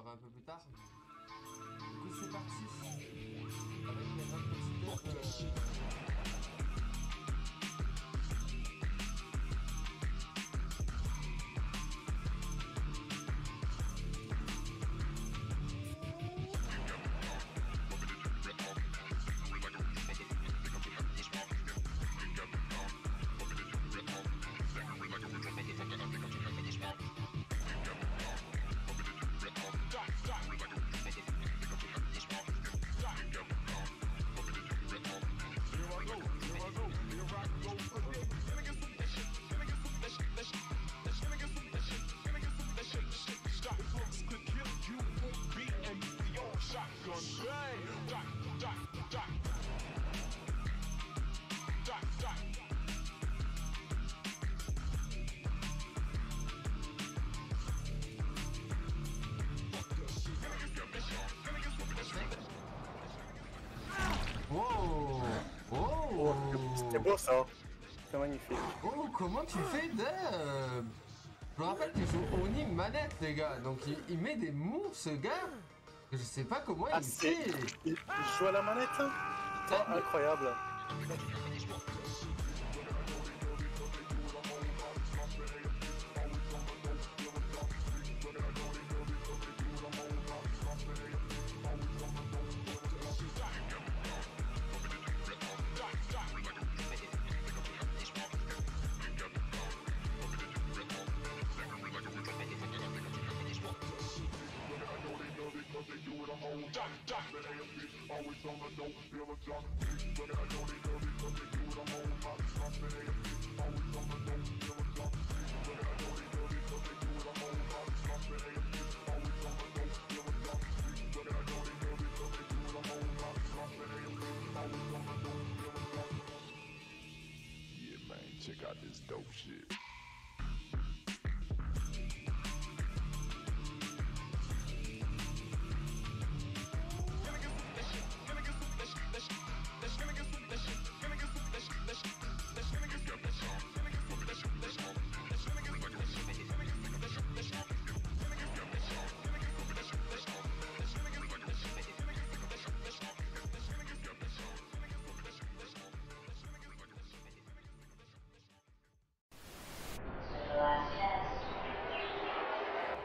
un peu plus tard. c'est parti ah bah les Oh Oh C'est beau ça hein. C'est magnifique Oh comment tu fais de Je me rappelle qu'il joue Oni manette les gars, donc il, met des mots ce gars je sais pas comment ah, il Il joue à la manette. Hein. Ah, ah, incroyable. they do it a whole lot, lot The AM always on the dope, feel a drop bitch But I know they cause they do it a whole lot, lot The AM always on the dope, feel a drop bitch But I know they cause they do it a whole lot, lot The AM always on the dope, feel a drop bitch But I know they cause they do it a whole lot, lot The AM always on the dope, feel a drop Yeah man, check out this dope shit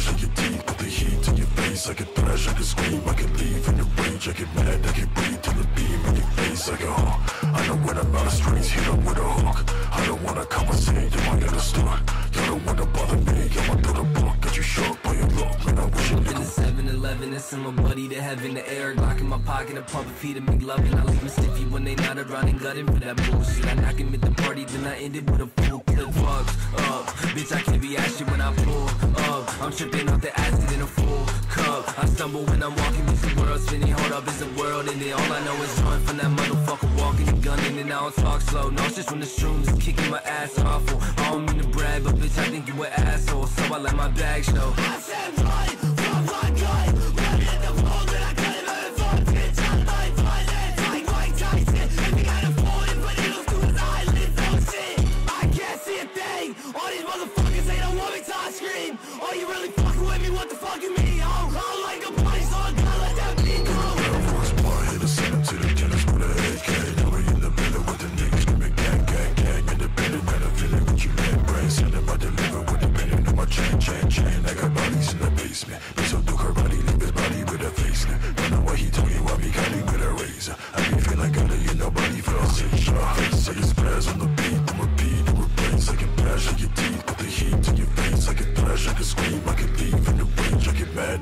trash, I get deep Put the heat in your face, I get thrash, I can scream I can leave in your rage, I get mad, I can breathe Till the beam in your face I go, I know when I'm out of strings, hit them with a hook I don't wanna conversate, you ain't understood You don't wanna bother me, I'ma throw the book Get you shook by your look, man, I wish you knew 7-Eleven, it's send my buddy to heaven The air Glock in my pocket, a pump a feet to McLovin. I leave him stiffy when started running, glutted for that bullshit. I knock him at the party, then I ended with a full clip. Fucked up, bitch, I can't be ashy when I pull up. I'm tripping off the acid in a full cup. I stumble when I'm walking, this the world spinning. Hold up, it's the world, and then all I know is run from that motherfucker walking and gunning. And I don't talk slow, nauseous when the shrooms is kicking my ass awful. I don't mean to brag, but bitch, I think you an asshole, so I let my bag show. I said,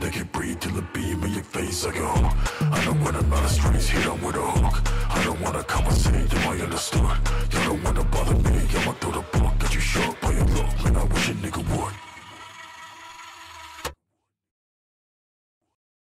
that they can breathe till the beam in your face I go I don't want another strings hit on with a hook I don't wanna compensate, am I understood?